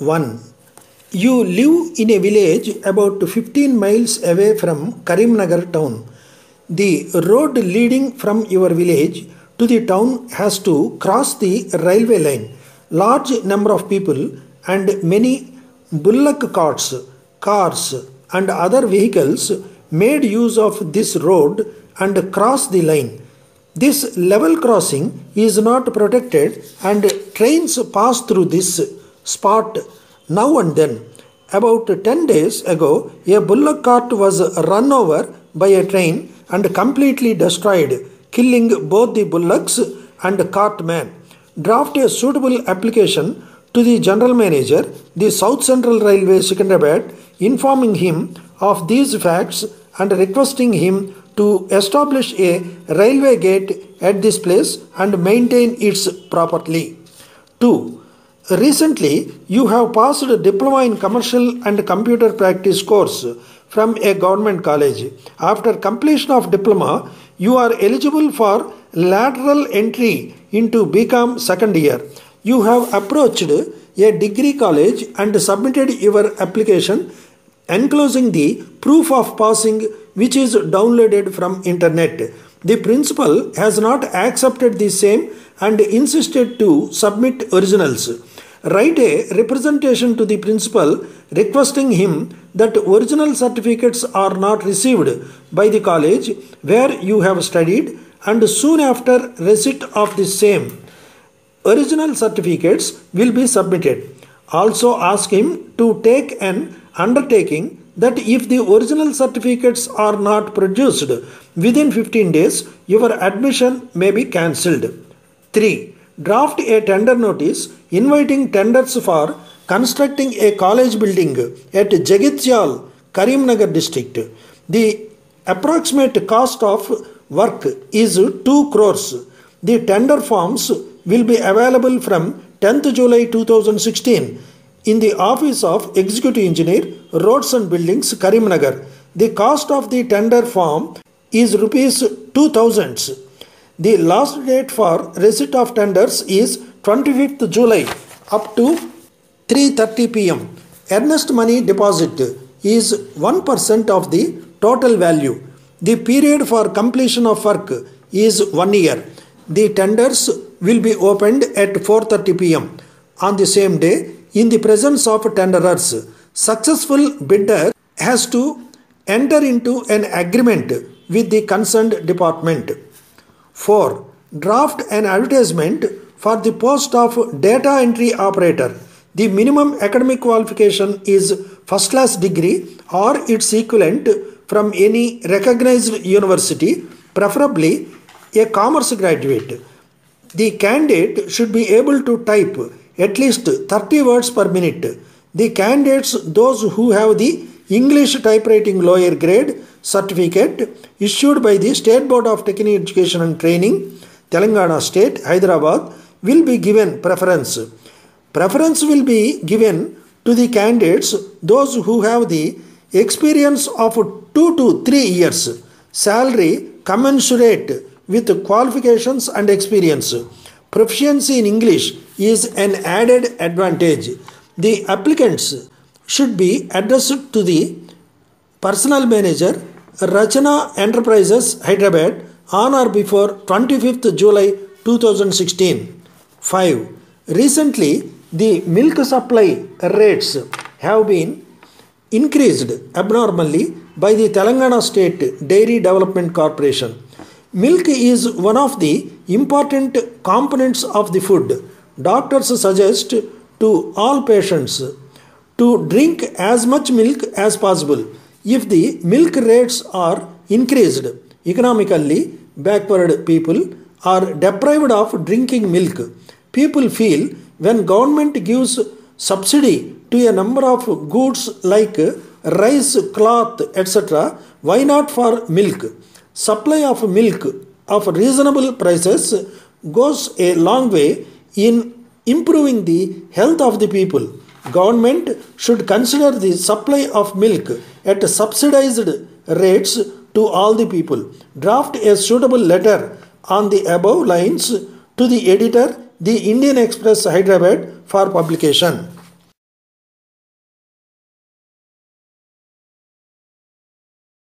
1. You live in a village about 15 miles away from Karimnagar town. The road leading from your village to the town has to cross the railway line. Large number of people and many bullock carts, cars and other vehicles made use of this road and crossed the line. This level crossing is not protected and trains pass through this spot now and then. About 10 days ago, a bullock cart was run over by a train and completely destroyed, killing both the bullocks and cartman. Draft a suitable application to the General Manager, the South Central Railway Secunderabad, informing him of these facts and requesting him to establish a railway gate at this place and maintain it properly. 2. Recently, you have passed a diploma in commercial and computer practice course from a government college. After completion of diploma, you are eligible for lateral entry into BCom second year. You have approached a degree college and submitted your application enclosing the proof of passing which is downloaded from internet. The principal has not accepted the same and insisted to submit originals. Write a representation to the principal requesting him that original certificates are not received by the college where you have studied and soon after receipt of the same original certificates will be submitted. Also ask him to take an undertaking that if the original certificates are not produced within 15 days, your admission may be cancelled. 3. Draft a tender notice inviting tenders for constructing a college building at Jagityal, Karimnagar district. The approximate cost of work is 2 crores. The tender forms will be available from 10th July 2016 in the office of Executive Engineer, Roads and Buildings, Karimnagar. The cost of the tender form is rupees 2000. The last date for receipt of tenders is 25th July up to 3:30 pm. Earnest money deposit is 1% of the total value. The period for completion of work is 1 year. The tenders will be opened at 4:30 pm on the same day in the presence of tenderers. Successful bidder has to enter into an agreement with the concerned department. 4. Draft an advertisement for the post of data entry operator. The minimum academic qualification is first class degree or its equivalent from any recognized university, preferably a commerce graduate. The candidate should be able to type at least 30 words per minute. The candidates, those who have the English typewriting lower grade certificate issued by the State Board of Technical Education and Training, Telangana State, Hyderabad, will be given preference. Preference will be given to the candidates, those who have the experience of 2 to 3 years, salary commensurate with qualifications and experience. Proficiency in English is an added advantage. The applicants should be addressed to the personal manager Rachana Enterprises Hyderabad on or before 25th July 2016. 5. Recently, the milk supply rates have been increased abnormally by the Telangana State Dairy Development Corporation. Milk is one of the important components of the food. Doctors suggest to all patients to drink as much milk as possible. If the milk rates are increased, economically backward people are deprived of drinking milk. People feel when government gives subsidy to a number of goods like rice, cloth, etc., why not for milk? Supply of milk of reasonable prices goes a long way in improving the health of the people. Government should consider the supply of milk at subsidized rates to all the people. Draft a suitable letter on the above lines to the editor, the Indian Express Hyderabad for publication.